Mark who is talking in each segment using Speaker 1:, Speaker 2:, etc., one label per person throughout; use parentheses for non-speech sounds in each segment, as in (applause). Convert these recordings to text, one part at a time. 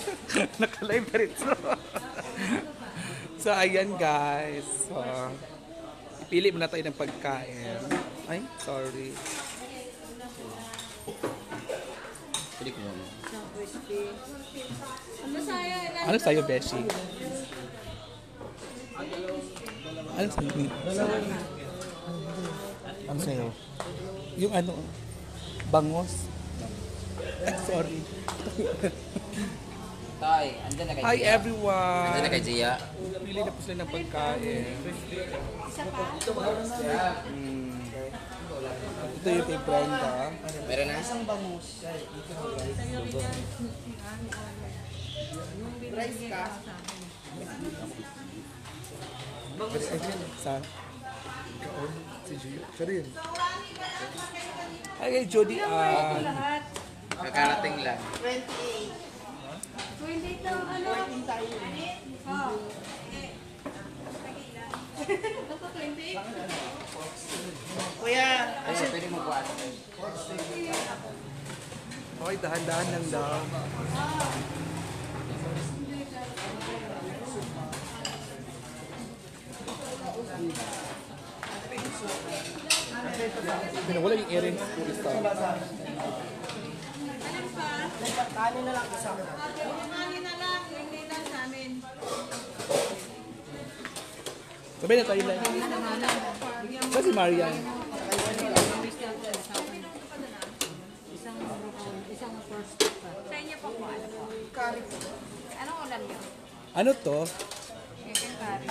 Speaker 1: (laughs) Naka-live rin. So, so ayan guys. So, pili muna tayo ng pagkain. Ay, sorry.
Speaker 2: Pili ko mo.
Speaker 1: Ano sa'yo, Beshi? Ano sa'yo?
Speaker 2: Ano sa'yo?
Speaker 1: Yung ano, bangos. Ay, (laughs) sorry.
Speaker 2: Tay, andyan na kay
Speaker 1: Hi
Speaker 2: Gia.
Speaker 1: everyone!
Speaker 2: Andyan na kay Gia.
Speaker 1: Pili na po sila ng pagkain. Mm. Ito yung kay Brenda.
Speaker 2: Meron na?
Speaker 1: Sa
Speaker 3: Si Gio. Siya rin.
Speaker 1: Hi kay Jody Ann.
Speaker 2: Kakarating lang.
Speaker 4: Kuya,
Speaker 2: Ayun, pwede mo buwan.
Speaker 1: Okay, dahan-dahan lang daw. Pinawala yung earrings ko isa.
Speaker 4: Kanin na lang isa.
Speaker 1: Sabi na tayo lang. Saan si Marian?
Speaker 5: Isang isang first pa.
Speaker 6: Sa inyo po po.
Speaker 4: Curry.
Speaker 6: Anong ulam?
Speaker 1: Ano to?
Speaker 6: Chicken curry.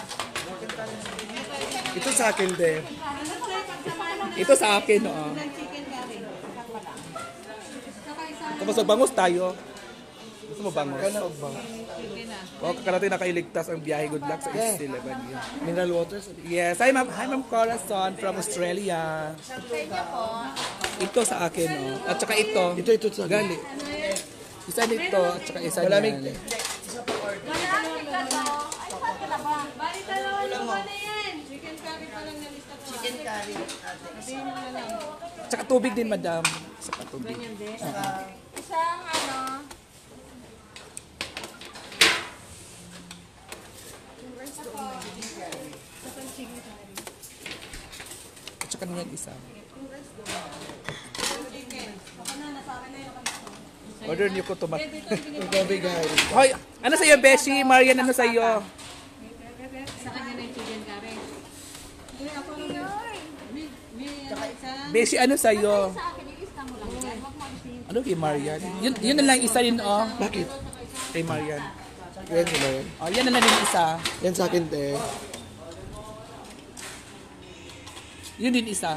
Speaker 1: Ito sa akin din. Ito sa akin, oo.
Speaker 6: Chicken curry. Isa pa lang. Isang
Speaker 1: Tapos magbangus tayo. Gusto mo bangus?
Speaker 3: Kana og bang?
Speaker 6: chicken na.
Speaker 1: O, kakarating nakailigtas ang biyahe. Good luck sa East 11 yun.
Speaker 3: Mineral waters.
Speaker 1: Yes, hi ma'am, hi ma'am Corazon from Australia. Ito sa akin, oh. At saka ito.
Speaker 3: Ito, ito sa
Speaker 1: Gali. Isa nito, at saka isa
Speaker 3: Malamig.
Speaker 1: niyan.
Speaker 6: Wala, tika to. Ay, saan ka na ba? Bali, dalawa lang na yan. Chicken curry pa lang na lista ko.
Speaker 4: Chicken curry. Ate.
Speaker 6: Sabihin mo na lang.
Speaker 1: Tsaka tubig din, madam. Saka tubig.
Speaker 6: Isang ano,
Speaker 1: At saka niyan isa. Order niyo ko tomat.
Speaker 3: Gabi guys.
Speaker 1: Hoy, ano sa'yo, Beshi? Marian, ano sa'yo?
Speaker 5: Sa kanya na yung chicken curry. Uy, ako
Speaker 1: Beshi, ano sa'yo?
Speaker 6: sa akin, ilista mo lang yan. Huwag mo alisin.
Speaker 1: Ano kay Marian? Yun, yun na lang isa rin, oh.
Speaker 3: Bakit?
Speaker 1: Kay Marian.
Speaker 3: Yan nila yan.
Speaker 1: Oh, yan na lang din isa.
Speaker 3: Yan sa akin, te.
Speaker 1: Yun din isa.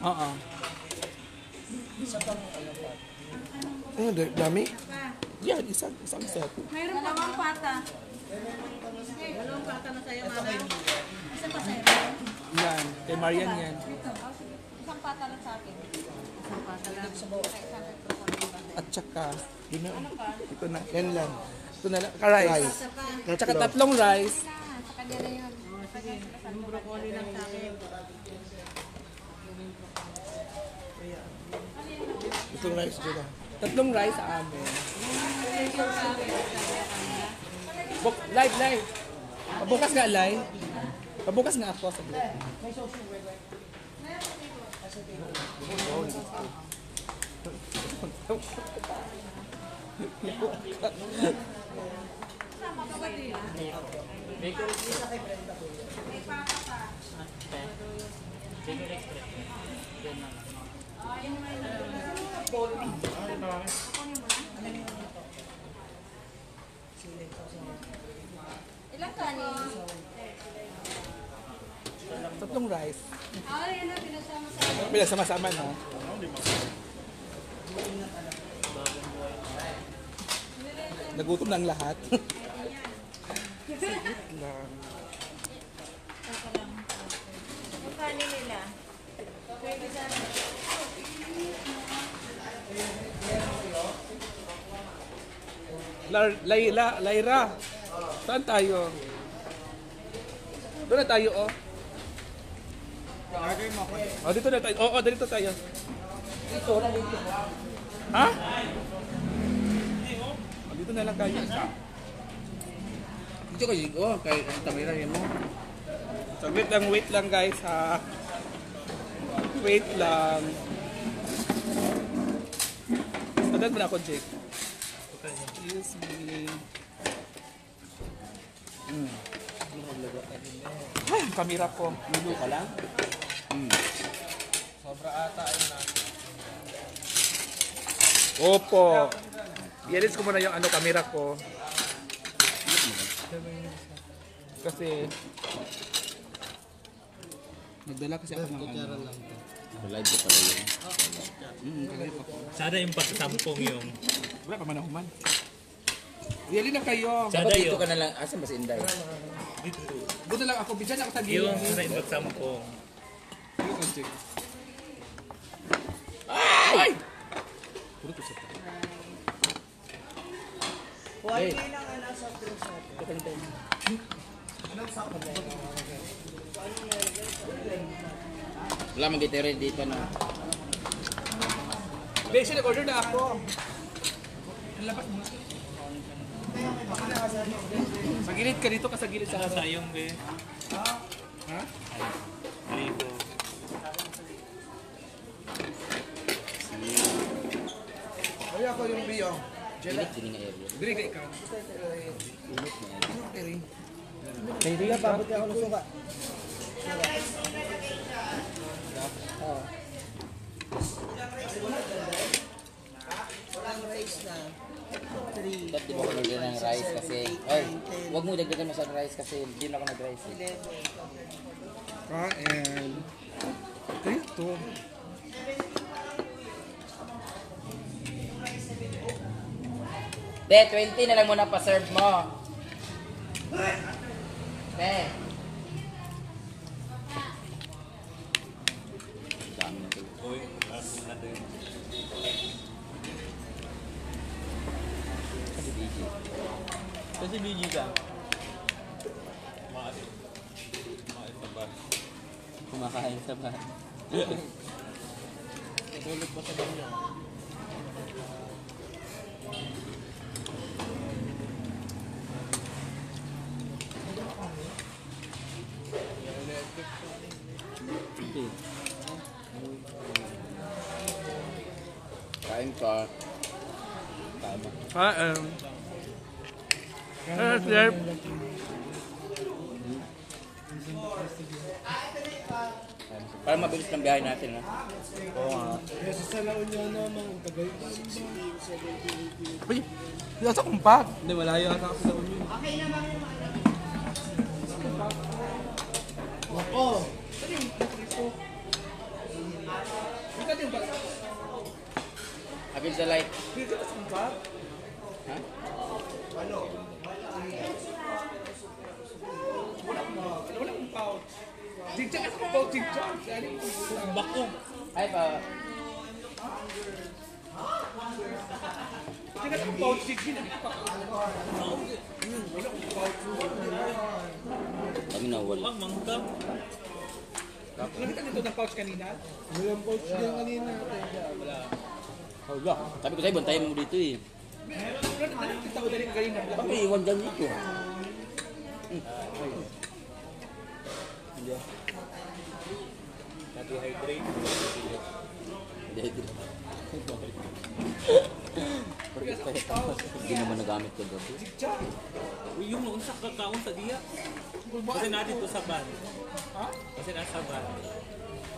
Speaker 1: Oo.
Speaker 3: Ano, da- dami?
Speaker 1: Yan, isang, isang set.
Speaker 6: Mayroon pa bang pata?
Speaker 5: Dalawang pata na sa'yo, mana.
Speaker 6: Isa pa sa'yo.
Speaker 1: Yan, kay Marian yan.
Speaker 6: Isang pata lang sa akin.
Speaker 5: Isang pata lang.
Speaker 1: At saka, yun na. Ito na.
Speaker 3: Yan lang.
Speaker 1: Ito na lang. Ka-rice.
Speaker 3: Rice.
Speaker 1: At saka
Speaker 3: Tatlo.
Speaker 1: tatlong rice.
Speaker 6: Sa kanya na yun.
Speaker 5: Oh, sige. Yung broccoli lang sa akin.
Speaker 3: Itong rice ah.
Speaker 1: Tatlong rice sa amin. Buk live, live. Pabukas nga, live. Pabukas nga ako sa group.
Speaker 6: Ilang kanin?
Speaker 1: Tatlong rice.
Speaker 6: Ah, yan na, pinasama sa
Speaker 1: Pinagsama-sama na. Nagutom na ang lahat.
Speaker 6: Yung kanin nila.
Speaker 1: Lar Layla, Lyra. Saan tayo? Doon na tayo, oh. Oh, dito na tayo. Oo, oh, dito tayo. Ha? na lang kayo isa.
Speaker 2: Ito ko yung, oh, kay ang kamera mo.
Speaker 1: Saglit lang, wait lang guys ha. Wait lang. Sadan mo na ako, Jake. Excuse me. Mm. Ay, kamera ko.
Speaker 2: Lulo ka lang?
Speaker 1: Opo. I-edit ko muna yung ano, kamera ko. Kasi, nagdala kasi ako ng ano.
Speaker 2: Live ko pala yun. Mm, kalive ako.
Speaker 7: Sana yung pagsampong yung...
Speaker 1: Wala pa man ako man. Really na kayo.
Speaker 7: Sana
Speaker 2: Dapat dito
Speaker 7: yung...
Speaker 2: ka na lang. Asan ba si Inday?
Speaker 1: Buto lang ako. Bisan ako sa
Speaker 7: Yung
Speaker 1: gilid.
Speaker 7: yung pagsampong.
Speaker 1: Yung object.
Speaker 2: Ay!
Speaker 4: Huwag hey. lang ang nasa drinks natin.
Speaker 2: Wala mag-iterate dito na.
Speaker 1: Beshi, nag-order na ako. Labas mo. Sa gilid ka dito ka sa gilid sa
Speaker 7: Sa sayong be.
Speaker 1: Ha?
Speaker 7: Ligo.
Speaker 3: Ay, ako yung biyo.
Speaker 2: Area.
Speaker 1: Dili ka ikaw.
Speaker 2: Area.
Speaker 4: Kaya di ka, pabuti ako ng suka. Walang rice na.
Speaker 2: Dapat di ba ako nagdala ng rice kasi... Ay, huwag mo dagdagan mo sa rice kasi hindi na ako nag-rice. Eh.
Speaker 1: Kain. Kaya to.
Speaker 2: Te, 20 na lang muna pa-serve mo. Te. Dami na to.
Speaker 7: Uy, ako na din.
Speaker 2: Kasi DJ.
Speaker 7: Kasi bigi ka. Maaari. Maaari sa bar.
Speaker 2: Kumakain sa bahay.
Speaker 3: Natulog pa sa banyo.
Speaker 2: Para mabilis ng biyahe natin, ha?
Speaker 7: Oo nga.
Speaker 3: Kasi sa La Union naman, tagay ba?
Speaker 1: Uy, nasa kumpat.
Speaker 7: Hindi, malayo ata ako sa unyo.
Speaker 3: Ako!
Speaker 2: Habil sa light.
Speaker 1: Dito sa kumpat.
Speaker 2: Ha?
Speaker 1: Wala akong pouch. Jigja kasi kung pouch, jigja. Ano yung pouch?
Speaker 7: Bako.
Speaker 2: Ay pa.
Speaker 1: Jigja kasi kung pouch.
Speaker 2: Kami na wala.
Speaker 7: Ang mangka.
Speaker 1: Nakita dito ng pouch kanina?
Speaker 3: Walang pouch din kanina.
Speaker 2: Hala. Sabi ko sa'yo, bantayan mo dito eh.
Speaker 1: Ko.
Speaker 2: Bakit iwan dyan dito?
Speaker 7: Nag-hydrate.
Speaker 2: Hindi. Hindi naman nagamit ko gabi.
Speaker 7: Yung sa kakaon sa diya. Kasi natin to sa van.
Speaker 1: Ha?
Speaker 7: Kasi nasa van.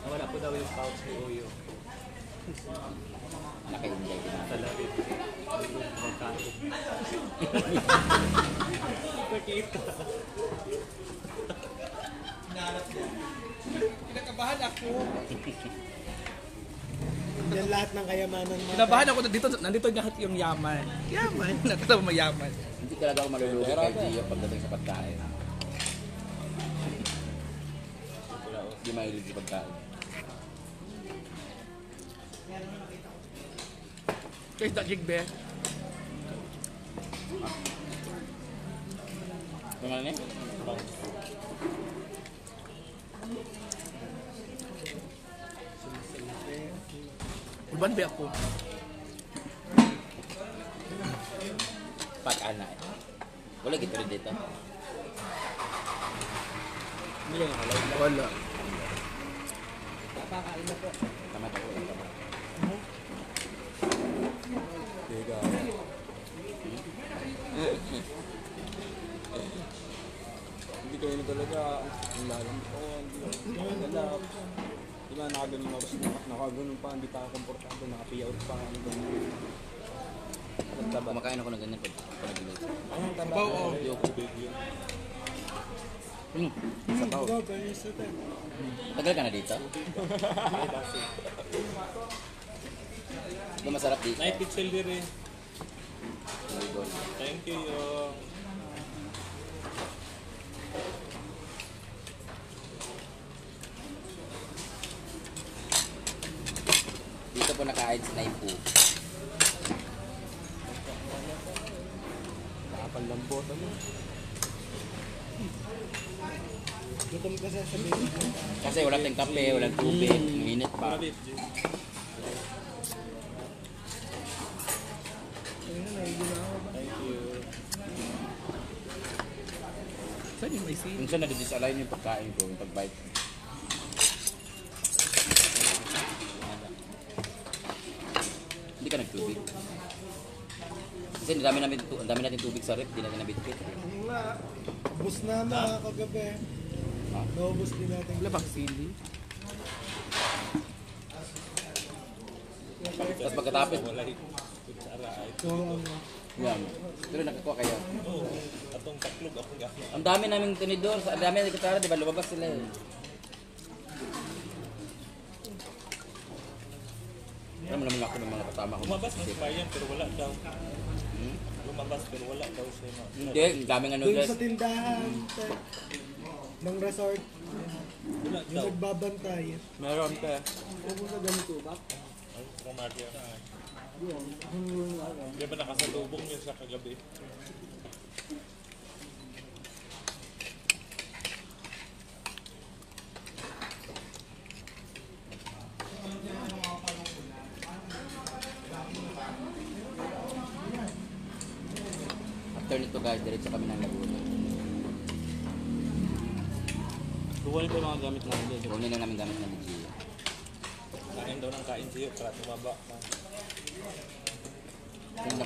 Speaker 7: Nawala po daw yung pouch ni Oyo.
Speaker 2: Naka-enjoy din natin.
Speaker 7: Sa labi. (laughs) Magkain. Nakita.
Speaker 1: Kinakabahan ako. (laughs)
Speaker 3: Yan lahat ng kayamanan mo.
Speaker 1: Kinabahan ako dito, nandito lahat yung yaman. Yaman. (laughs) Nakita mo mayaman.
Speaker 2: Hindi talaga ako malulugi kay Gio pagdating sa pagkain. Hindi mahilig sa pagkain.
Speaker 1: Guys, that jig be.
Speaker 2: Tingnan niya?
Speaker 1: Urban be ako.
Speaker 2: Pag-ana eh. Wala gito rin dito.
Speaker 7: Hindi lang ako.
Speaker 1: Wala.
Speaker 4: Papakain na po.
Speaker 2: Tama to. Tama.
Speaker 7: Teka. Hindi kayo na talaga. Ang lalam ko. Hindi ko nalap. Di ba nakaganon ako nakaganon pa. Hindi pa ako komportable. Nakapiyaw pa. Ano ba? Taba.
Speaker 2: Kumakain ako ng ganyan pag nagilit.
Speaker 7: Ang taba.
Speaker 1: Oh.
Speaker 7: Yung tubig yun.
Speaker 2: Hmm.
Speaker 7: Sabaw.
Speaker 3: Sa tayo.
Speaker 2: Tagal ka na dito? (laughs) Ito masarap dito.
Speaker 7: Nay, pixel dir eh.
Speaker 2: Very good.
Speaker 7: Thank you yo.
Speaker 2: Dito po nakain si Naipu.
Speaker 7: Nakapanlambot ano.
Speaker 3: Gutom ka sa sabihin.
Speaker 2: Kasi wala tayong kape, walang tubig, minute pa.
Speaker 7: Thank you.
Speaker 1: Saan yung may sili?
Speaker 2: Minsan nadidisalign yung pagkain ko, yung pag-bite. Hindi ka nagtubig. Kasi ang dami, namin, ang dami natin tubig sa rep, di natin nabitbit.
Speaker 3: Nga, bus na mga kagabi.
Speaker 2: Ha?
Speaker 3: Naubos din natin.
Speaker 1: Wala bang sili?
Speaker 2: Tapos pagkatapos,
Speaker 7: Wala. Kutsara ay.
Speaker 3: So, ano,
Speaker 2: yan. Pero nakakuha kayo.
Speaker 7: Oo. Atong taklog akong gamit.
Speaker 2: Ang dami naming tinidor, ang dami nating katara, di ba? Lumabas sila eh. Alam mo naman ako ng mga kasama ko.
Speaker 7: Lumabas mas bayan pero wala daw. Lumabas pero wala daw siya. no?
Speaker 2: Hindi, ang daming ano
Speaker 3: dun
Speaker 2: guys.
Speaker 3: sa tindahan, te, ng resort,
Speaker 7: Wala
Speaker 3: yung
Speaker 7: daw.
Speaker 3: nagbabantay.
Speaker 7: Meron ka.
Speaker 4: Huwag mo sa ganito ba?
Speaker 7: Ay, kumarya na. Di ba nakasalubong yun sa kagabi?
Speaker 2: After nito guys, diretso kami ng Laguna.
Speaker 7: Duwal ba mga gamit namin dito?
Speaker 2: Kunin na namin gamit ng Gia.
Speaker 7: Kain daw ng kain sa'yo para tumaba ka.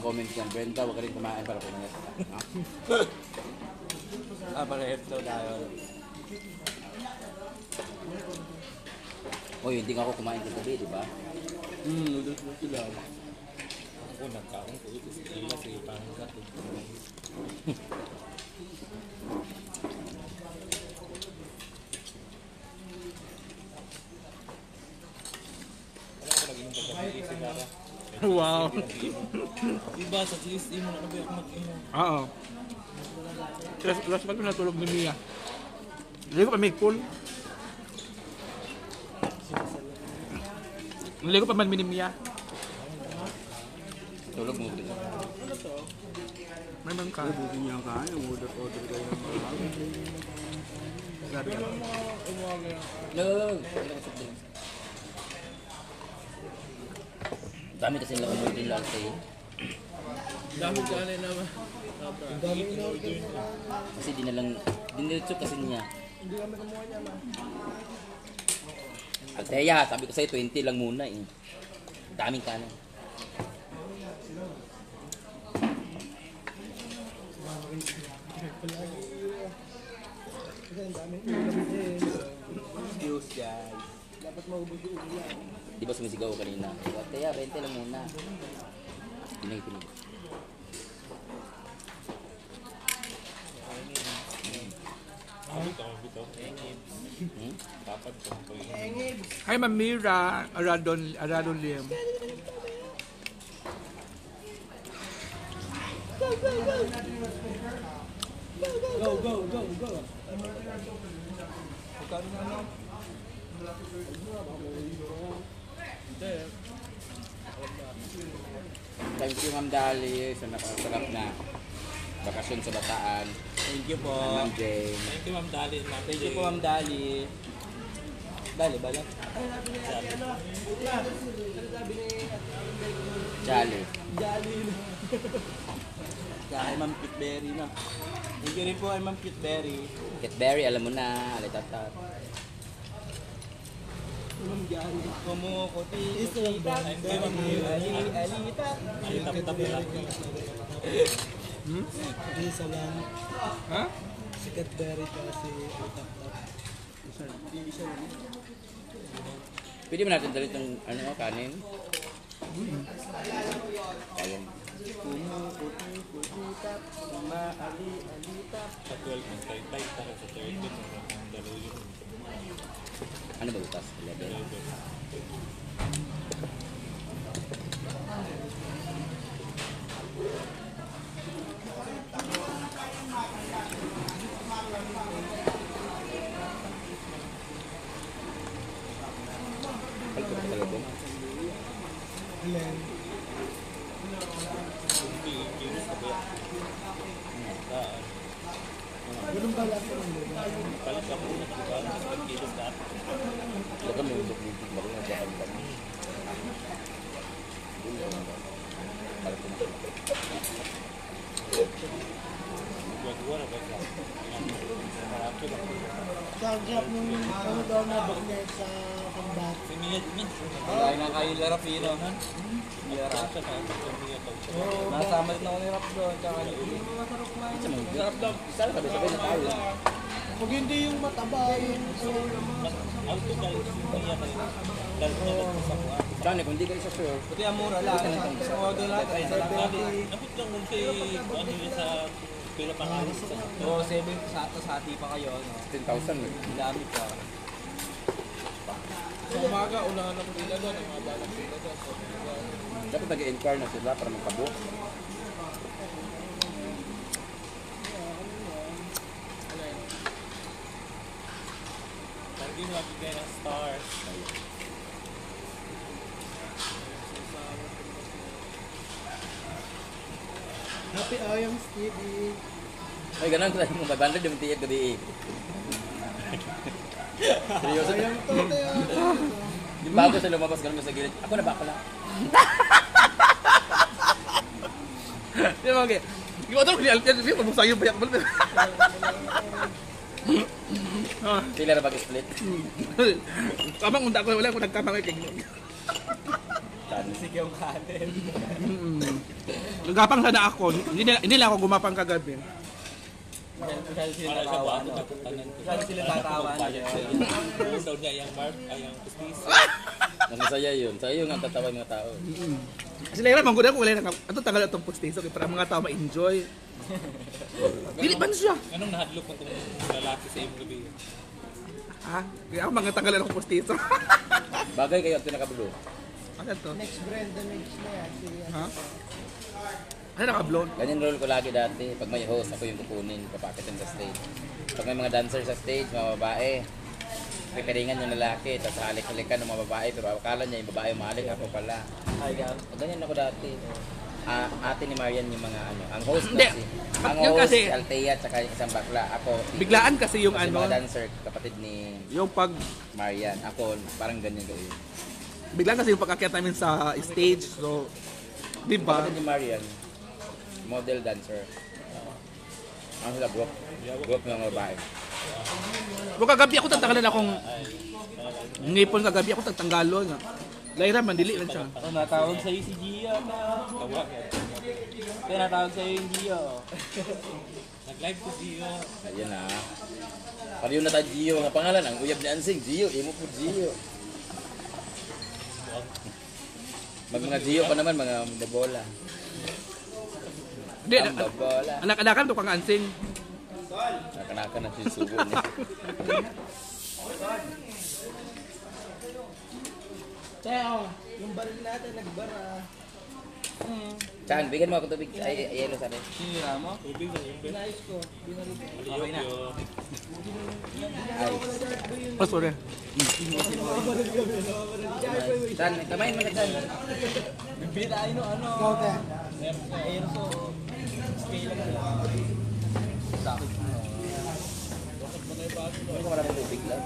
Speaker 2: Kung na-comment yan, Brenda, huwag ka rin kumain para pumayat ka.
Speaker 7: Ah, parehas daw tayo.
Speaker 2: Uy, hindi nga ako kumain kagabi, di ba?
Speaker 7: Hmm, noodles mo sila. Ako, nagkaon ko ito sa ila sa ipangkat. (laughs) Ano ako nag-inom kagabi? Sigara.
Speaker 1: Wow.
Speaker 7: Iba sa GSE mo na ako mag-inom.
Speaker 1: Oo. Last, last pag natulog ni Mia. Hindi ko pa make pool. Hindi ko pa man ni Mia.
Speaker 2: Tulog mo.
Speaker 1: May man ka.
Speaker 7: Hindi niya kain, order-order kayo ng mga
Speaker 2: No, no, no. Dami kasi lang umorder din lahat eh.
Speaker 7: Dami ka na naman.
Speaker 3: In-order na.
Speaker 2: Kasi di na lang, diniretso kasi niya.
Speaker 3: Hindi kami kumuha niya, ma.
Speaker 2: Althea, sabi ko sa'yo, 20 lang muna eh. Daming kanin.
Speaker 7: Excuse guys.
Speaker 3: Dapat maubos yung ulam.
Speaker 2: Di ba sumisigaw kanina? Althea, 20 lang muna.
Speaker 7: Sabi bitaw.
Speaker 2: Hmm?
Speaker 7: Dapat ko ko yun.
Speaker 1: Hi, Ma'am Mira. Aradon, Aradon Lim.
Speaker 3: Go, go, go, go.
Speaker 2: Thank you, Ma'am Dali, sa nakasarap na bakasyon sa Bataan.
Speaker 7: Thank you po.
Speaker 2: Ma'am Jane.
Speaker 7: Thank you, Ma'am Dali. Ma'am
Speaker 2: Thank you po, Ma'am Dali. Dali ba lang? Jolly.
Speaker 3: Kaya kay Ma'am Kitberry na. Thank you rin po Ma'am Kitberry.
Speaker 2: Kitberry, alam mo na. Alitatat.
Speaker 3: Ma'am Jari. Kumukuti. Isita. Alita. Alitap-tap na lang. Isa lang.
Speaker 1: Ha?
Speaker 3: Si Kitberry kasi alitap-tap.
Speaker 2: Pwede mo natin dali itong ano, kanin? Kain
Speaker 3: alitap,
Speaker 4: mga ali, alitap. Sa
Speaker 2: 12
Speaker 4: ng taytay, tara sa 13
Speaker 2: ng daluyo. Ano ba bukas? 11?
Speaker 3: 11. Ang mura lang. Sa order lang, ay sa lang. Oo, 7 sa ato sa hati pa kayo, no?
Speaker 2: 10,000 eh.
Speaker 3: Dami pa. Sa umaga, unahan ng pila doon, ang mga balang pila doon. So,
Speaker 2: Dapat nag-inquire na sila para magkabook.
Speaker 3: Lagi mo bigay ng stars.
Speaker 4: Happy I am Stevie.
Speaker 2: Ay, ganun ko mo 500 yung tiyag ko di eh. (laughs) Seryoso?
Speaker 4: Am Tote.
Speaker 2: Di bago sa lumabas, ganun sa gilid. Ako na ba pala? (laughs)
Speaker 1: Di ba, okay. Di ba, ito, kaya siya, kung sa'yo, bayak mo.
Speaker 2: Sila na mag-split.
Speaker 1: Kamang (laughs) unta ko, wala ko nagkamang kay
Speaker 3: Sige yung kanin.
Speaker 1: Nagapang sana ako, hindi na, hindi lang ako gumapang kagabi.
Speaker 3: Kasi sila tatawa. Kasi sila tatawa.
Speaker 2: Mas masaya yun. Sa'yo nga tatawa yung mga tao.
Speaker 1: Kasi lang naman, ko wala na, ito tagal itong pustiso, kaya para mga tao ma-enjoy. Dili ba siya?
Speaker 8: Anong nahadlok itong lalaki sa iyong gabi?
Speaker 1: Ha? Kaya ako mga tagal itong pustiso. (laughs)
Speaker 2: Bagay kayo at pinakabulo.
Speaker 1: ano to?
Speaker 4: Next brand, the next na yan.
Speaker 1: Ha? Ano naka-blown?
Speaker 2: Ganyan role ko lagi dati. Pag may host, ako yung kukunin, papakitin sa stage. Pag may mga dancer sa stage, mga babae, pipiringan yung lalaki, tapos halik-halikan ng mga babae, pero akala niya yung babae umalik, ako pala.
Speaker 3: Ay, gan.
Speaker 2: Ganyan ako dati. Ah, ate ni Marian yung mga ano, ang host kasi. Ang host,
Speaker 1: kasi-
Speaker 2: si Althea, tsaka yung isang bakla. Ako, si-
Speaker 1: Biglaan kasi yung
Speaker 2: kasi
Speaker 1: ano,
Speaker 2: mga dancer, kapatid ni
Speaker 1: yung pag,
Speaker 2: Marian. Ako, parang ganyan gawin.
Speaker 1: biglaan kasi yung pagkakyat namin sa stage, so, di ba?
Speaker 2: Kapatid ni Marian, model dancer. Ano sila, group? Group ng mga babae.
Speaker 1: Kung kagabi ako tatanggalan akong ngipon kagabi ako tatanggalon. Laira mandili lang siya.
Speaker 3: Oh, natawag sa'yo si Gio.
Speaker 8: Tawag.
Speaker 3: Kaya natawag sa'yo yung Gio.
Speaker 8: Nag-live ko Gio.
Speaker 2: Ayan na. Pariyo na tayo Gio. Nga pangalan, ang uyab ni Ansing, Gio. Imo po Gio. Mag mga Gio pa naman, mga babola.
Speaker 1: Hindi,
Speaker 2: Ang babola.
Speaker 1: anak-anakan to kang ansing.
Speaker 2: Nakanaka na siya subo niya.
Speaker 4: Teo, yung baril natin nagbara.
Speaker 2: Chan, bigyan mo ako tubig. Ay, ay, yelo sa akin.
Speaker 3: Sinira mo?
Speaker 8: Tubig na yun.
Speaker 4: Inayos ko.
Speaker 3: Okay na.
Speaker 2: Ay.
Speaker 1: Oh, sorry.
Speaker 2: Chan, kamay mo na Chan.
Speaker 3: Bibitayin no ano.
Speaker 4: Tote.
Speaker 3: Airso. Scale lang. Sakit mo.
Speaker 2: Hindi ko maraming tubig lang.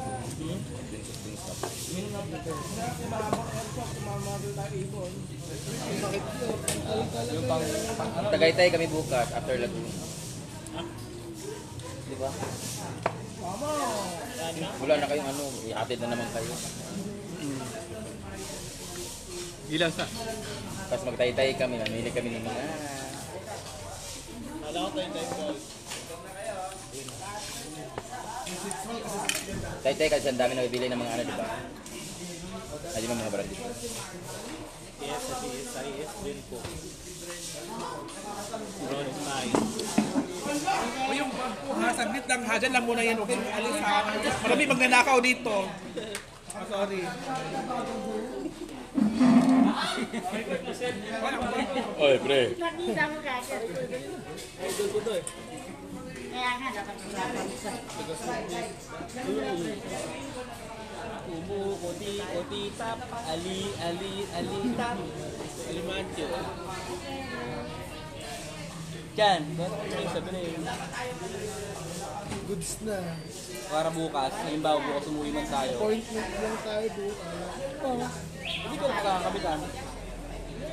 Speaker 3: Yung pang, pang
Speaker 2: Tagaytay kami bukas after Laguna. Di ba? Wala na kayong ano, ihatid na naman kayo.
Speaker 1: Ilan sa?
Speaker 2: Tapos magtaytay kami, mamili kami ng mga... Taytay kasi ang dami nabibili ng mga ano, di ba? Ay, ba mga brand dito?
Speaker 8: Yes, sa CSIS din po. Ron Mine.
Speaker 1: O yung bag ko ha, saglit lang ha. Diyan lang muna yan. Okay, alis ha. Marami magnanakaw dito. (laughs) Ah, sorry.
Speaker 2: Oy, pre.
Speaker 6: Nakita mo kagad. Kaya nga, dapat usapan sa...
Speaker 3: Kumu, koti, koti, tap, ali, ali, ali, tap. Alimancho. Diyan, sabi na yun.
Speaker 4: Goods na.
Speaker 3: Para bukas, halimbawa bukas umuwi man tayo.
Speaker 4: Appointment lang tayo bukas.
Speaker 3: Oo. Hindi ko nakakabitan.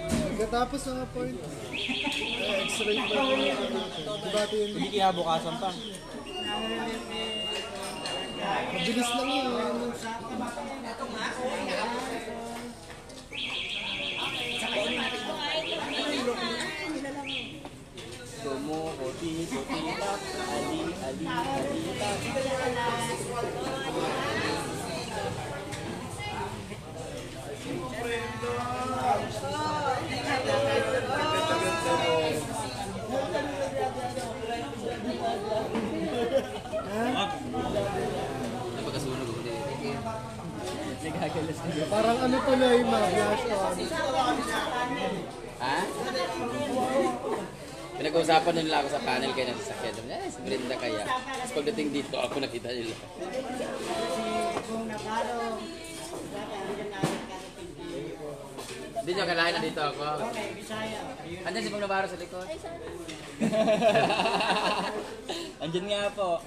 Speaker 4: Pagkatapos ng appointment, eh, x-ray ba yung Diba ito yun?
Speaker 3: Hindi kaya bukasan pa.
Speaker 4: Mabilis lang yun.
Speaker 3: Kumu, koti, koti, tap, ali, ali, ali, tap.
Speaker 2: Ano pagkasunog ko din?
Speaker 3: Nagagalas na yun.
Speaker 4: Parang ano pala yung mga flash on.
Speaker 2: Ha? Pinag-uusapan nila ako sa panel kayo ng sasakyan. Sabi niya, eh, si Brenda kaya. Tapos pagdating dito, ako nakita nila. Hindi nyo kalahin na dito ako. Andyan si Pong Navarro sa likod. (laughs)
Speaker 3: Andyan nga po.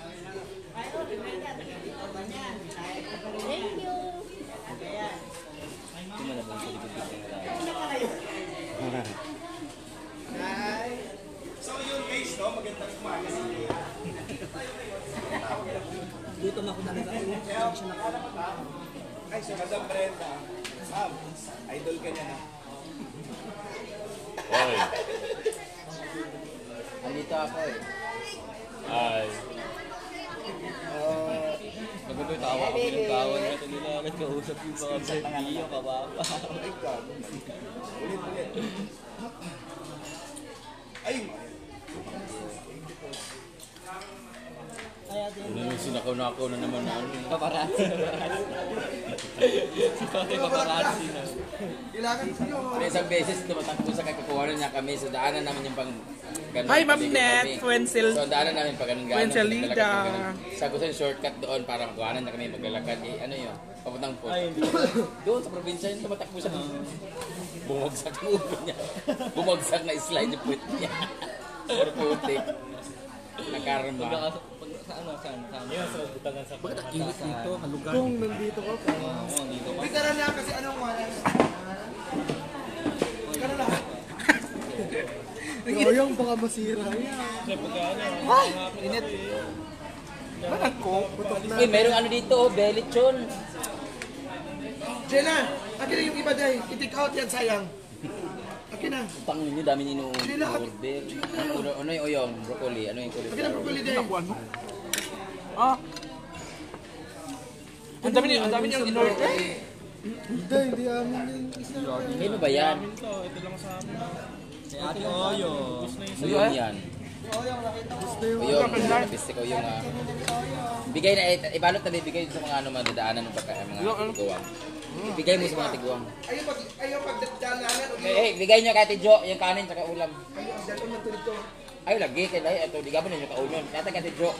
Speaker 6: Thank you.
Speaker 3: Hindi mo na ba sa likod dito na
Speaker 7: Ay, so Madam Brenda. Ma'am, idol ka niya na.
Speaker 2: Andito ako eh.
Speaker 3: Maganda yung tawa kami ng kawan natin nila. Nagkausap yung mga Bertilio, kababa.
Speaker 7: Ay,
Speaker 2: Ano yung sinakaw na ako na naman na ano.
Speaker 3: Paparazzi. Si Pati paparazzi na.
Speaker 4: Kailangan nyo.
Speaker 2: Pero isang beses tumatakbo sa kakakuha niya kami sa daanan namin yung pang ganun.
Speaker 1: Hi, Ma'am Net. Wenzel-
Speaker 2: So, daanan namin pag ganun ganun.
Speaker 1: Wenzelida.
Speaker 2: Sa gusto yung shortcut doon para magkuhanan na kami maglalakad. Eh, ano yun? Papuntang po. Doon sa probinsya yun, tumatakbo siya. Bumagsak yung ulo niya. Bumagsak na slide yung puwet niya. (laughs) Puro putik. Nakarma.
Speaker 3: Sa ano, saan? Saan?
Speaker 8: Yun, sa butangan sa
Speaker 1: Bakit ang init dito? Malugan.
Speaker 4: Kung nandito ka pa.
Speaker 3: Oo, dito pa.
Speaker 4: Tara na kasi anong wala. Sayang baka masira yan.
Speaker 8: Ano,
Speaker 1: Init. Parang ko.
Speaker 2: Uy, merong ano dito, oh, belechon.
Speaker 4: Jenna, akin na yung iba dahil. I-take out yan sayang. Akin na.
Speaker 2: Pang ninyo, dami nino
Speaker 4: Sila,
Speaker 2: order. Ano, yung oyong? Broccoli? Ano yung
Speaker 4: Akin na broccoli dahil.
Speaker 1: Ano? Ah. Ang dami niyo, ang dami niyang in-order.
Speaker 4: Hindi, hindi amin yung isa.
Speaker 2: Ano ba yan?
Speaker 8: ito, ito lang sa amin.
Speaker 3: Si Ate Oyo.
Speaker 2: Uyong yan.
Speaker 4: Gusto yung
Speaker 2: Uyong, nabistik ko yung. Bigay na, eh, ibalot na bibigay sa mga ano, madadaanan ng pagka, mga tiguang. Ibigay mo sa mga tiguang.
Speaker 4: Ayaw pag, ayaw pag dalanan.
Speaker 2: Eh, eh, bigay nyo kay Ate Jo, yung kanin tsaka ulam.
Speaker 4: Ayaw, dalon na to dito.
Speaker 2: Ay, lagi, kaya dahil ito, di gabon ninyo kaunyon. Kata kay Ate Jo.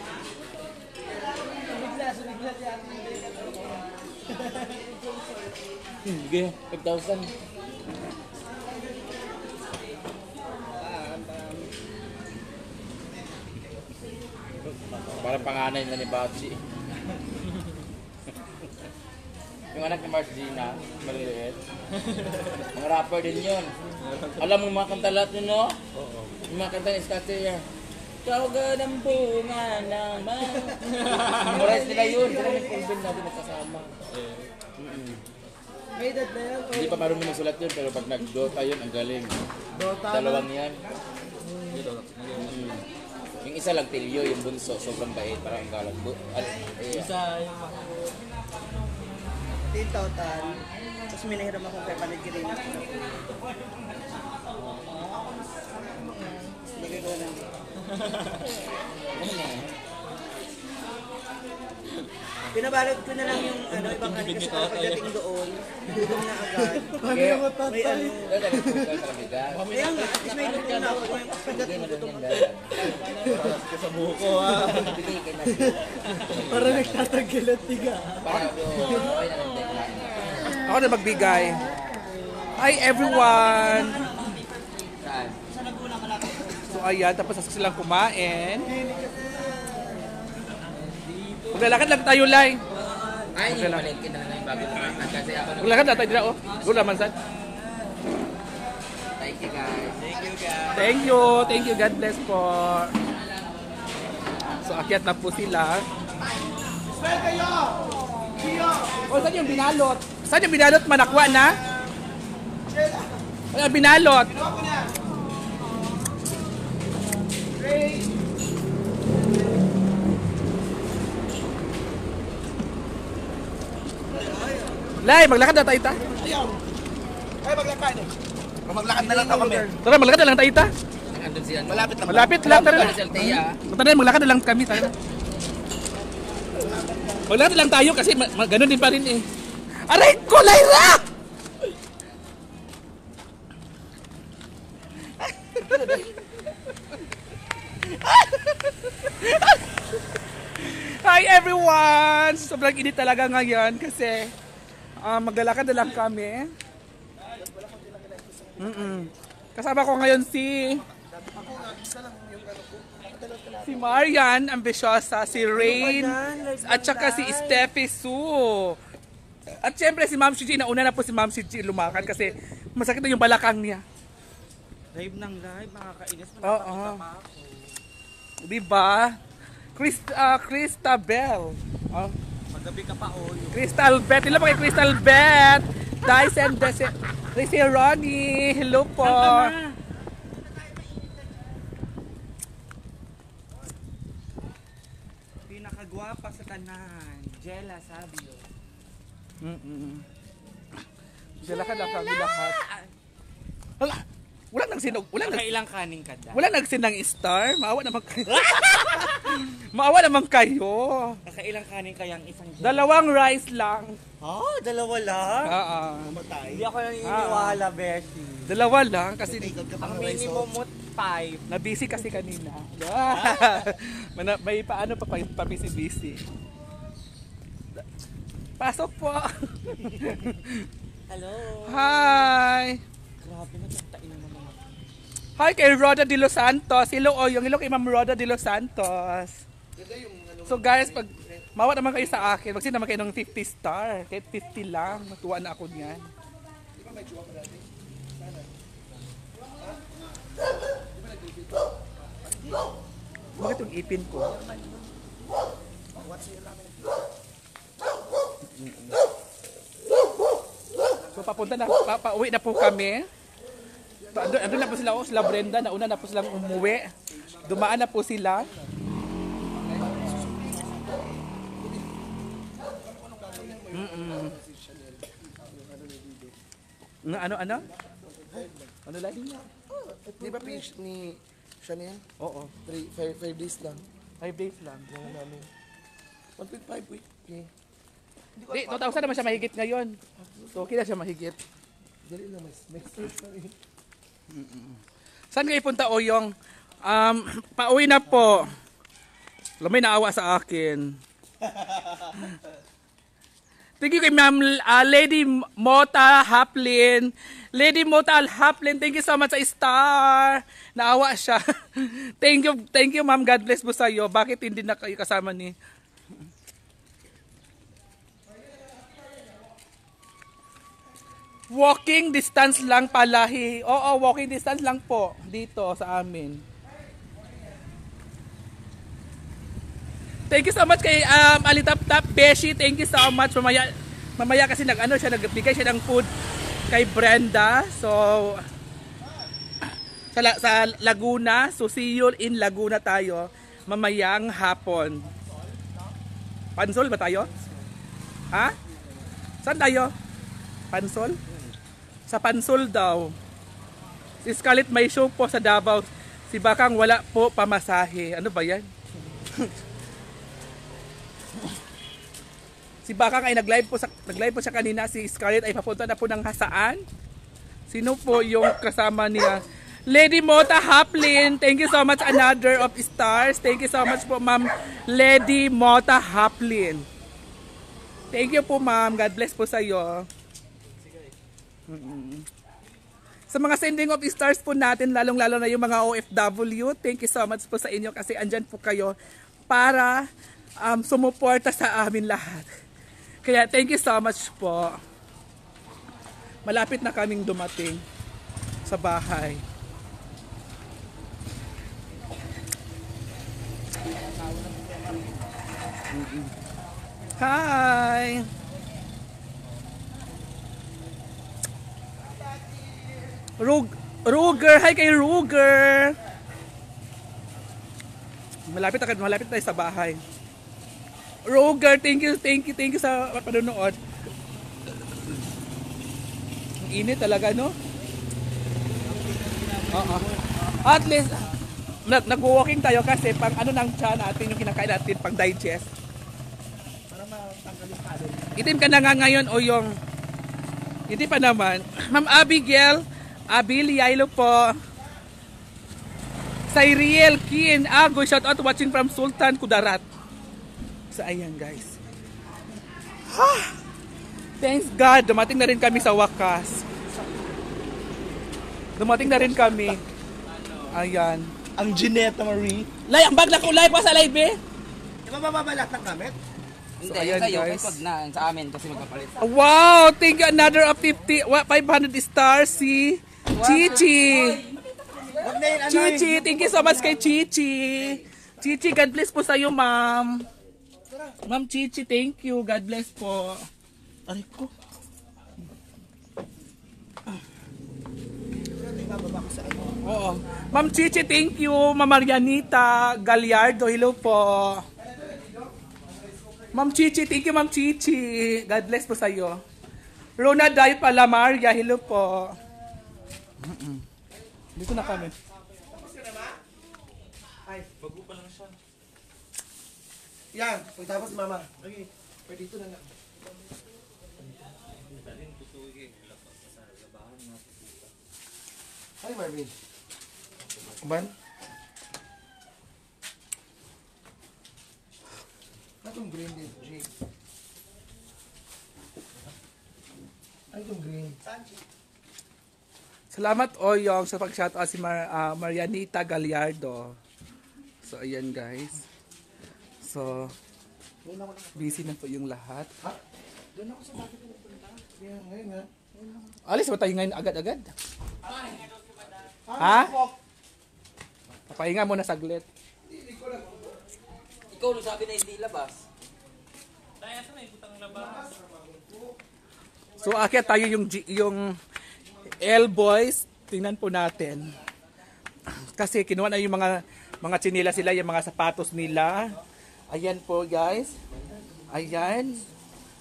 Speaker 2: Sige, 5,000. Para panganay na ni Batsi. yung anak ni Margina, maliliit. Mga rapper din yun. Alam mo mga kanta lahat yun, no? Oo. Yung mga kanta ni Scott Taylor. Kawaga ng bunga naman. Memorize nila yun. Sila ni Colvin natin nagkasama.
Speaker 4: May edad na yan.
Speaker 2: Hindi pa marunong magsulat yun, pero pag nag-Dota yun, ang galing.
Speaker 4: Dota na.
Speaker 2: Dalawang yan. Mm. Yung isa lang, Tilio, yung bunso, sobrang bait, parang ang galang. Bu- eh,
Speaker 3: Isa yung
Speaker 9: Di total. Tapos may nahiram akong kay Paligrin. Lagay ko lang.
Speaker 2: Na?
Speaker 9: Pinabalot ko na lang yung ano, ibang kanin kasi pagdating doon, gutom na agad.
Speaker 4: Paano
Speaker 2: Kaya-
Speaker 4: yung
Speaker 9: May ano, kaya nga, at least may luto na ako. Yung
Speaker 2: Hindi
Speaker 9: Pagdating gutom ako.
Speaker 2: dahil.
Speaker 3: sa buko ha.
Speaker 2: Bigay kay na.
Speaker 4: Para nagtatagil at tiga.
Speaker 1: Ako na magbigay. Hi everyone! So ayan, tapos na silang kumain. Maglalakad lang tayo, Lai.
Speaker 2: Ay, hindi ko palengke na lang yung bago kumain. Kasi ako nung...
Speaker 1: Maglalakad lang tayo dito, oh. Doon naman, San.
Speaker 2: Thank you guys. Thank you guys.
Speaker 1: Thank you, thank you, God bless po. So akyat na po sila. O, saan yung binalot? Saan yung binalot? Manakwa na? Wala binalot. Lai, maglakad na tayo ta.
Speaker 9: Maglakad na lang ako kami.
Speaker 1: Tara, maglakad na lang tayo ta.
Speaker 2: Si ano.
Speaker 9: Malapit lang.
Speaker 1: Malapit lang, tara na. Tara, maglakad na lang kami, tara na. Maglakad na lang tayo kasi ma- ma- ganun din pa rin eh. Aray ko, Lyra! Hi everyone! Sobrang init talaga ngayon kasi ah, maglalakad na lang kami. Mm-mm. Kasama ko ngayon si si Marian, ambisyosa, si Rain, at saka si Steffi Su. At syempre si Ma'am Shiji, nauna na po si Ma'am Shiji lumakad kasi masakit na yung balakang niya.
Speaker 9: Live ng live, makakainis.
Speaker 1: Oo. Diba? Chris, uh, Christabel. Oh.
Speaker 9: Magabi ka pa, oh.
Speaker 1: Crystal Bet. Hello kay Crystal Bet. Dyson Desi. Si Ronnie. Hello po.
Speaker 9: Pinakagwapa sa tanan. Jella Sabio.
Speaker 1: Mm-mm. Lakad lang kami lahat. Wala. Wala nang sinog. Wala nang,
Speaker 9: Nakailang kanin ka da?
Speaker 1: wala nang sinang star. Maawa naman kayo. (laughs) Maawa naman kayo.
Speaker 9: Nakailang kanin kayang isang
Speaker 1: Dalawang rice lang.
Speaker 9: Oh, dalawa lang?
Speaker 1: Oo.
Speaker 9: Hindi ako naniniwala, Beshi.
Speaker 1: Dalawa lang kasi
Speaker 9: Ang minimum mo, five.
Speaker 1: na-busy kasi kanina. (laughs) may, may paano pa pa, pa busy busy. Pasok po. (laughs)
Speaker 9: Hello.
Speaker 1: Hi.
Speaker 9: Grabe na.
Speaker 1: Hi kay Roda de Los Santos. Hello o yung hello kay Ma'am Roda de Los Santos. So guys, pag mawa naman kayo sa akin, magsin naman kayo ng 50 star. Kahit 50 lang, matuwa na ako niyan. Bakit yung ipin ko? So papunta na, pa, pauwi na po kami. Andun, andun na po sila, oh, sila Brenda, nauna na po silang umuwi. Dumaan na po sila. Mm-mm. Na ano ano? Ano lagi niya?
Speaker 4: Di ba page ni Chanel?
Speaker 1: Oo,
Speaker 4: 3, 5 days lang.
Speaker 1: 5 days lang.
Speaker 4: Yung namin. 1.5 week. Okay.
Speaker 1: Di, 2,000 naman siya mahigit ngayon. So, okay na siya mahigit.
Speaker 4: Dali lang, may, may stress na rin.
Speaker 1: Saan kayo punta o yung um, (clears throat) pauwi na po. Lamay naawa sa akin. (laughs) Thank you kay Ma'am uh, Lady Mota Haplin. Lady Mota Haplin, thank you so much sa star. Naawa siya. (laughs) thank you, thank you Ma'am. God bless po sa iyo. Bakit hindi na kayo kasama ni Walking distance lang palahi. Oo, walking distance lang po dito sa amin. Thank you so much kay um, Alitap Tap Beshi. Thank you so much. Mamaya, mamaya kasi nag ano siya nagbigay siya ng food kay Brenda. So sa, sa Laguna. So see you in Laguna tayo mamayang hapon. Pansol ba tayo? Ha? Saan tayo? Pansol? Sa Pansol daw. Si Scarlett may show po sa Davao. Si Bakang wala po pamasahe. Ano ba yan? (laughs) si Bakang ay nag-live po, sa, nag-live po siya kanina. Si Scarlett ay papunta na po ng hasaan. Sino po yung kasama niya? Lady Mota Haplin, thank you so much. Another of stars. Thank you so much po, Ma'am Lady Mota Haplin. Thank you po, Ma'am. God bless po sa iyo. Sa mga sending of stars po natin, lalong-lalo na yung mga OFW, thank you so much po sa inyo kasi andyan po kayo para um, sumuporta sa amin lahat. Kaya thank you so much po. Malapit na kaming dumating sa bahay. Hi! Rug Ruger! Hi kay Ruger! Malapit na malapit tayo sa bahay. Ruger, thank you, thank you, thank you sa panonood. Ang init talaga, no? Oo. At least, nag nag-walking tayo kasi pang ano ng tiyan natin yung kinakain natin pang digest. Para matanggal yung. Itim ka na nga ngayon o yung hindi pa naman. Ma'am Abigail, Abilia, hello po. Cyril Kin, Ago, shout out watching from Sultan Kudarat. So ayan guys. Ha! Thanks God, dumating na rin kami sa wakas. Dumating na rin kami. Ayan.
Speaker 4: Ang Ginetta Marie.
Speaker 1: Lay, ang bag na kulay pa sa live eh.
Speaker 9: Di ba mababalat ng kamit?
Speaker 2: Hindi,
Speaker 1: ayan,
Speaker 2: yung sa'yo,
Speaker 1: guys.
Speaker 2: na. Sa amin kasi magpapalit.
Speaker 1: Wow! Thank you another of 50, wa- 500 stars si Chichi.
Speaker 9: Ano
Speaker 1: Chichi, thank you so much kay Chichi. Chichi, God bless po sa iyo, ma'am. Ma'am Chichi, thank you. God bless po. Aray ko. Oo. Ma'am Chichi, thank you. Ma'am Marianita Gallardo, hello po. Ma'am Chichi, thank you Ma'am Chichi. God bless po sa iyo. Rona Day Palamaria, hello po. Mm-mm. Dito na kami.
Speaker 4: Yan, pagtapos mama. Okay, pwede dito na lang. Hi Marvin.
Speaker 1: Kuman?
Speaker 4: Atong green din, Jake. Ay, itong green.
Speaker 1: Salamat Oyong sa pag-shoutout si Mar- ah, Marianita Gallardo. So ayan guys. So busy na po yung lahat.
Speaker 4: Doon ako sa bakit pinapunta. Yan, ngayon nga.
Speaker 1: Alis ba tayo ngayon agad-agad? Ha? Papahinga muna saglit.
Speaker 2: Ikaw nung sabi na hindi labas.
Speaker 1: So akyat tayo yung yung L boys, tingnan po natin. Kasi kinuha na yung mga mga tsinila sila, yung mga sapatos nila. Ayan po guys. Ayan.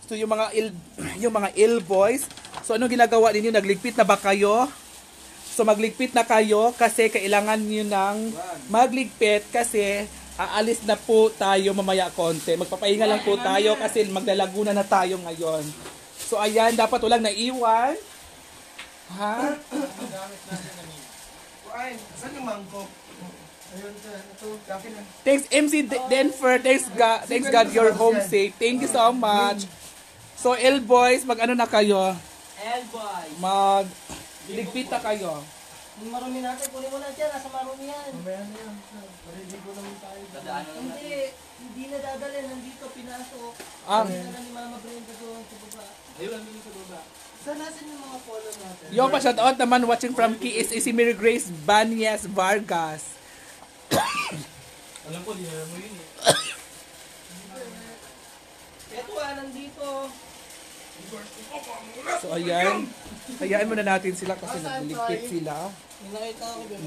Speaker 1: So yung mga L (clears throat) yung mga L boys. So ano ginagawa ninyo? Nagligpit na ba kayo? So magligpit na kayo kasi kailangan niyo ng magligpit kasi aalis na po tayo mamaya konti. Magpapahinga lang po tayo kasi maglalaguna na tayo ngayon. So ayan, dapat walang naiwan. Ha?
Speaker 4: Ay, saan yung mangkok? Ayun, ito, akin na.
Speaker 1: Thanks MC D- Denver. Thanks God, thanks God you're home safe. Thank you so much. So L boys, mag ano na kayo?
Speaker 9: Elboy.
Speaker 1: Mag ligpit na kayo.
Speaker 9: Yung marumi natin, kunin mo na dyan. Nasa marumi yan.
Speaker 4: Mamaya na yan. Ready ko naman tayo.
Speaker 9: Hindi, hindi na dadalhin. Nandito, pinasok.
Speaker 1: Ah,
Speaker 9: Pinadala ni Mama Brenda doon sa baba. Saan natin yung mga follow natin?
Speaker 1: Yo pa shout out naman watching from KSA si Mary Grace Banyas Vargas.
Speaker 8: Alam ko, di mo yun eh.
Speaker 9: Ito ah, nandito.
Speaker 1: So ayan. Hayaan muna natin sila kasi nagliligpit sila.
Speaker 9: May nakita ako dyan.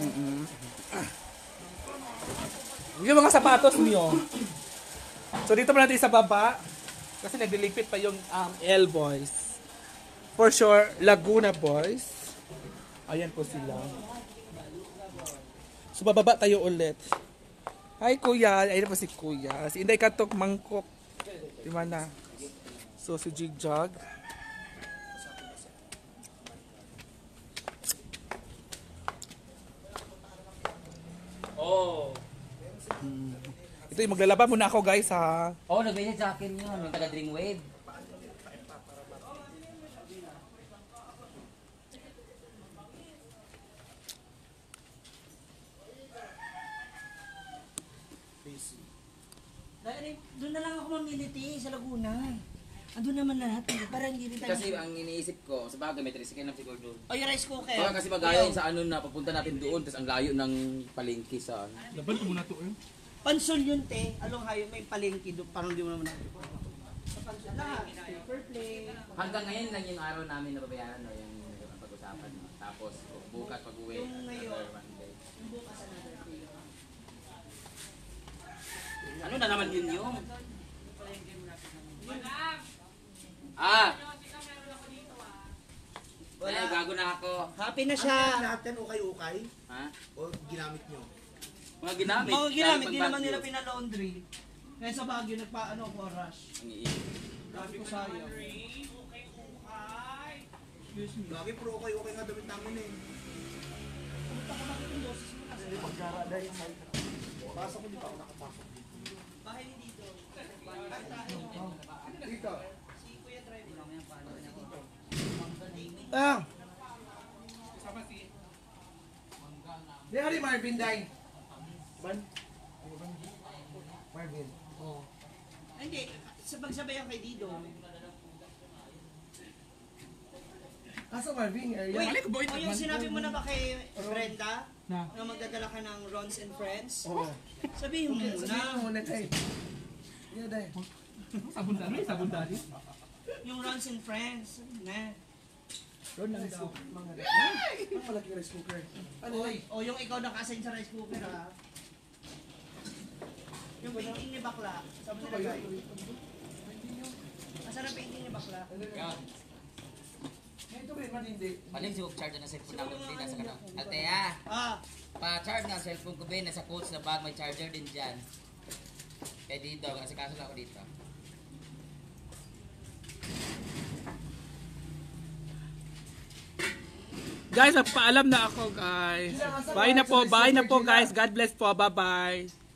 Speaker 1: Yung mga sapatos niyo. So dito muna natin sa baba. Kasi nagliligpit pa yung um, L boys. For sure, Laguna boys. Ayan po sila. So bababa tayo ulit. Hi kuya, ayun po si kuya. Si Inday Katok Mangkok. Di ba na? So si Jigjag.
Speaker 8: Oh.
Speaker 1: Ito yung maglalaba muna ako guys ha.
Speaker 2: Oo, oh, nag-message sa akin yun. Yung taga Dreamwave.
Speaker 9: Dahil doon na lang ako mamiliti sa Laguna. Andun naman lahat. eh. Para hindi rin tayo.
Speaker 2: Kasi ang iniisip ko, sa bagay may tricycle na siguro doon.
Speaker 9: O yung rice cooker.
Speaker 2: Baka kasi magaya yun sa ano na papunta natin doon, tapos ang layo ng palengke sa ano.
Speaker 1: Laban ko muna to eh.
Speaker 9: Pansol yun, te. Along hayo may palengke doon. Parang di mo naman nakita. Sa pansol. Lahat. Paper plate.
Speaker 2: Hanggang ngayon lang yung araw namin na babayaran no, yung pag-usapan. No. Tapos bukas pag-uwi.
Speaker 9: Yung ngayon. Yung bukas another day.
Speaker 2: Ano na naman yun yung? Ah! Wala. Eh, bago na ako.
Speaker 9: Happy na siya.
Speaker 4: natin ukay-ukay
Speaker 2: Ha?
Speaker 4: o ginamit nyo?
Speaker 2: Mga ginamit.
Speaker 9: Mga ginamit,
Speaker 2: Dahil
Speaker 9: di naman nila pinalaundry. Kaya sa Baguio, nagpa-ano ko rush.
Speaker 2: Ang iisip.
Speaker 9: Sabi ko sayang. Excuse me.
Speaker 4: Lagi puro ukay-ukay nga damit namin eh. Pasok ko di pa ako nakapasok.
Speaker 9: Bahay ni dito.
Speaker 4: Dito.
Speaker 9: Si Kuya Trevor.
Speaker 4: Ah! Di hari Marvin Day. Ban? Marvin.
Speaker 9: Oh. Hindi, sabag-sabayan kay Dido.
Speaker 4: Asa Marvin area?
Speaker 9: Uy, o yung sinabi mo na ba kay Brenda?
Speaker 1: Na.
Speaker 9: Na magdadala ka ng Rons and Friends?
Speaker 4: Oo.
Speaker 9: Sabihin mo
Speaker 4: Sabihin
Speaker 9: muna.
Speaker 4: mo muna kay. Yeah, day.
Speaker 1: Sabon dali, sabon dali.
Speaker 9: Yung Rons and Friends. Na.
Speaker 4: Doon lang Ay! Ang malaki rice cooker. Ano
Speaker 9: Oy, o yung ikaw naka-assign sa rice cooker ha. Yung painting ni Bakla. Saan mo nilagay? Asan ang painting ni Bakla?
Speaker 4: Ito rin man hindi.
Speaker 2: Paling si charge na cellphone namin din nasa kanang. Ate ah,
Speaker 9: Ah,
Speaker 2: pa-charge ang cellphone ko Ben, nasa coach na bag, may charger din dyan. Kaya dito, kasi kaso lang ako dito.
Speaker 1: Guys, magpaalam na ako guys. Bye na po, bye na po guys. God bless po, bye-bye.